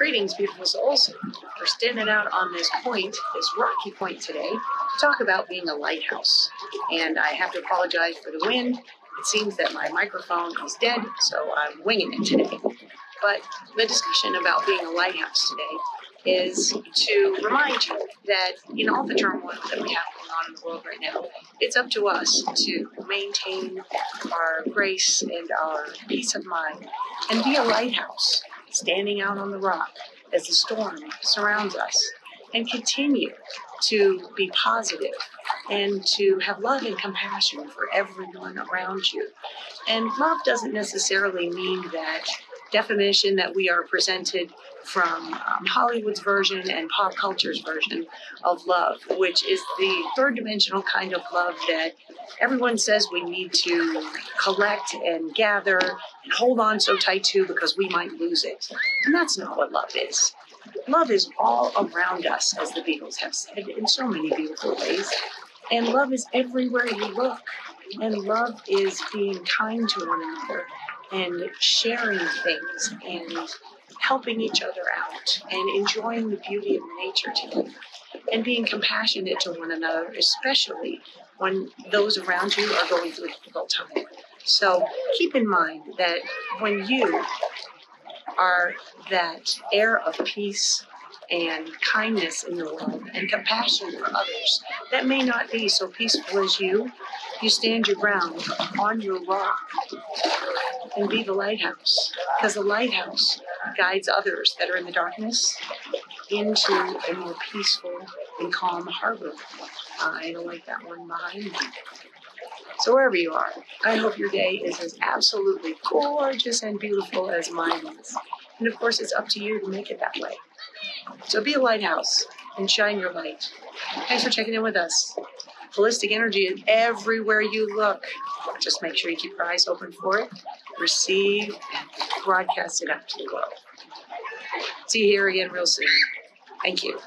Greetings, beautiful souls. We're standing out on this point, this rocky point today, to talk about being a lighthouse. And I have to apologize for the wind. It seems that my microphone is dead, so I'm winging it today. But the discussion about being a lighthouse today is to remind you that in all the turmoil that we have going on in the world right now, it's up to us to maintain our grace and our peace of mind and be a lighthouse standing out on the rock as the storm surrounds us, and continue to be positive and to have love and compassion for everyone around you. And love doesn't necessarily mean that definition that we are presented from um, Hollywood's version and pop culture's version of love, which is the third dimensional kind of love that everyone says we need to collect and gather and hold on so tight to because we might lose it. And that's not what love is. Love is all around us, as the Beatles have said, in so many beautiful ways. And love is everywhere you look. And love is being kind to one another and sharing things and helping each other out and enjoying the beauty of nature together and being compassionate to one another, especially when those around you are going through a difficult time. So keep in mind that when you are that air of peace and kindness in the world and compassion for others that may not be so peaceful as you, you stand your ground on your rock and be the lighthouse. Because the lighthouse guides others that are in the darkness into a more peaceful and calm harbor. Uh, I don't like that one behind me. So wherever you are, I hope your day is as absolutely gorgeous and beautiful as mine is. And of course, it's up to you to make it that way. So be a lighthouse and shine your light. Thanks for checking in with us. Holistic energy is everywhere you look. Just make sure you keep your eyes open for it, receive, and broadcast it out to the world. See you here again real soon. Thank you.